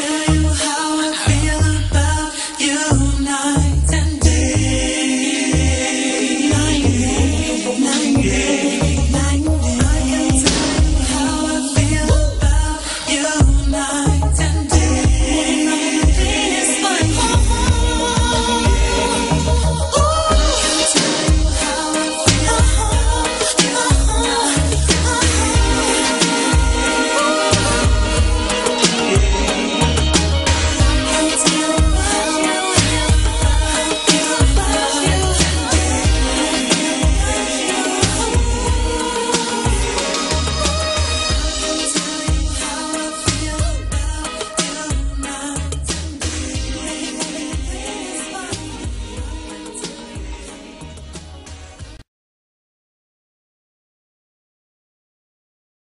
time.